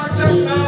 I'm